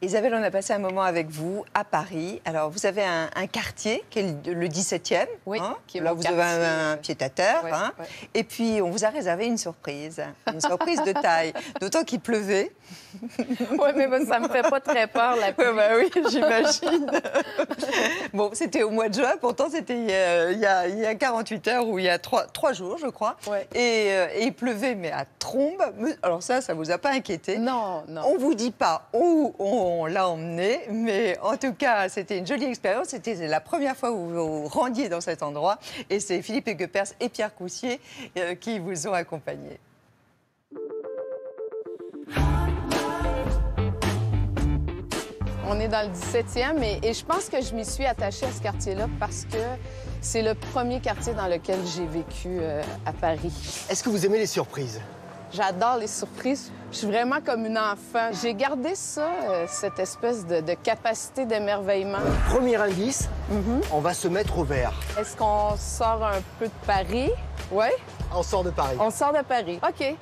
Isabelle, on a passé un moment avec vous à Paris. Alors, vous avez un, un quartier qui est le, le 17e. Oui, hein. qui est Là, vous avez un, un pied-à-terre. Ouais, hein. ouais. Et puis, on vous a réservé une surprise. Une surprise de taille. D'autant qu'il pleuvait. Oui, mais bon, ça me fait pas très peur, la pluie. Ouais, bah oui, j'imagine. bon, c'était au mois de juin, pourtant c'était il, y a- il y a, il y a 48 heures ou il y a 3, jours, je crois. Ouais. Et, euh, et il pleuvait, mais à trombe. Alors ça, ça vous a pas inquiété? Non, non. On vous dit pas où on l'a emmené, mais en tout cas, c'était une jolie expérience. C'était la première fois où vous vous rendiez dans cet endroit. Et c'est Philippe Guepers et Pierre Coussier euh, qui vous ont accompagné. On est dans le 17e et, et je pense que je m'y suis attachée à ce quartier-là parce que c'est le premier quartier dans lequel j'ai vécu euh, à Paris. Est-ce que vous aimez les surprises? J'adore les surprises. Je suis vraiment comme une enfant. J'ai gardé ça, euh, cette espèce de, de capacité d'émerveillement. Premier indice, Mhm. on va se mettre au vert. Est-ce qu'on sort un peu de Paris? Oui? On sort de Paris. On sort de Paris. OK.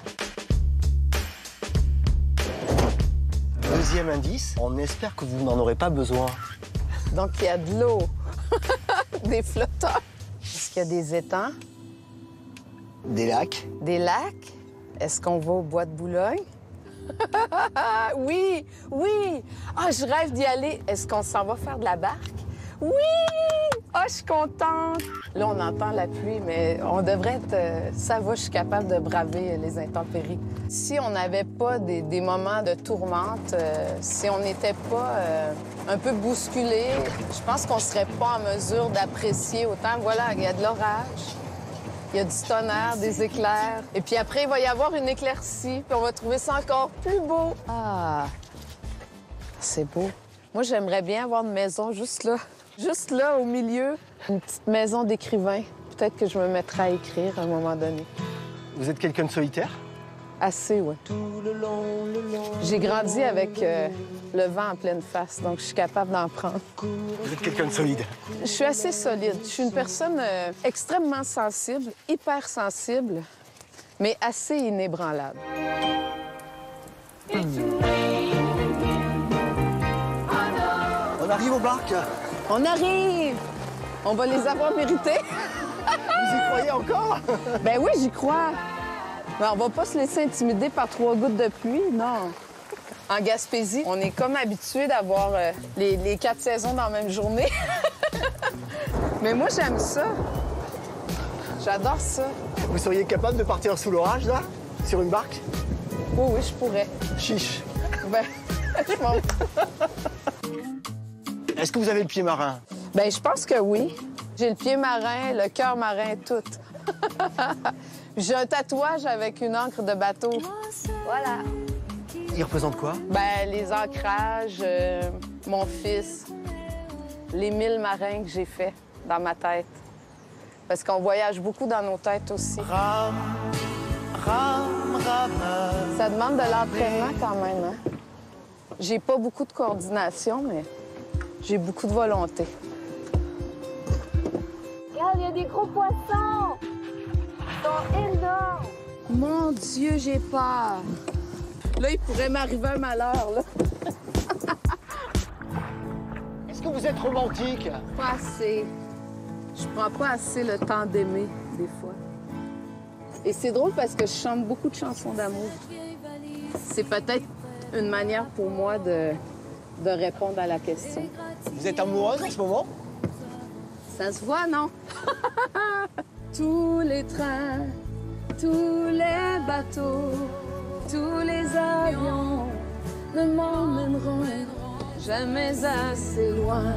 Deuxième indice, on espère que vous n'en aurez pas besoin. Donc, il y a de l'eau, des flotteurs. Est-ce qu'il y a des étangs, Des lacs. des lacs? Est-ce qu'on va au bois de Boulogne? oui, oui! Ah, je rêve d'y aller. Est-ce qu'on s'en va faire de la barque? Oui! Ah, je suis contente. Là, on entend la pluie, mais on devrait être... euh, ça va, je suis capable de braver les intempéries. Si on n'avait pas des, moments de tourmente, euh, si on n'était pas euh, un peu bousculé, je pense qu'on serait pas en mesure d'apprécier autant. Voilà, il y a de l'orage. Il y a du tonnerre, des éclairs. Et puis après, il va y avoir une éclaircie, puis on va trouver ça encore plus beau. Ah, c'est beau. Moi, j'aimerais bien avoir une maison juste là. Juste là, au milieu. Une petite maison d'écrivain. Peut-être que je me mettrai à écrire à un moment donné. Vous êtes quelqu'un de solitaire? Assez, ouais. J'ai grandi avec euh, le vent en pleine face, donc je suis capable d'en prendre. Vous êtes quelqu'un de solide. Je suis assez solide. Je suis une personne euh, extrêmement sensible, hyper sensible, mais assez inébranlable. On arrive au barque. On arrive! On va les avoir mérités. Vous y croyez encore? Ben oui, j'y crois. Ben, on va pas se laisser intimider par trois gouttes de pluie, non. En Gaspésie, on est comme habitué d'avoir euh, les, les quatre saisons dans la même journée. Mais moi, j'aime ça. J'adore ça. Vous seriez capable de partir sous l'orage, là Sur une barque? Oui, oui, je pourrais. Chiche. Ben, je m'en- Est-ce que vous avez le pied marin? Ben, je pense que oui. J'ai le pied marin, le cœur marin, tout. J'ai un tatouage avec une encre de bateau. Voilà. Il représente quoi? Ben, les ancrages, euh, mon fils, les mille marins que j'ai faits dans ma tête. Parce qu'on voyage beaucoup dans nos têtes aussi. Ça demande de l'entraînement quand même. Hein? J'ai pas beaucoup de coordination, mais j'ai beaucoup de volonté. Des gros poissons! Ils sont énormes! Mon Dieu, j'ai peur. Là, il pourrait m'arriver un malheur, là. Est-ce que vous êtes romantique? Pas assez. Je prends pas assez le temps d'aimer, des fois. Et c'est drôle parce que je chante beaucoup de chansons d'amour. C'est peut-être une manière pour moi de, de répondre à la question. Vous êtes amoureuse en ce moment? Ça se voit, non? tous les trains, tous les bateaux, tous les avions ne m'emmèneront jamais assez loin.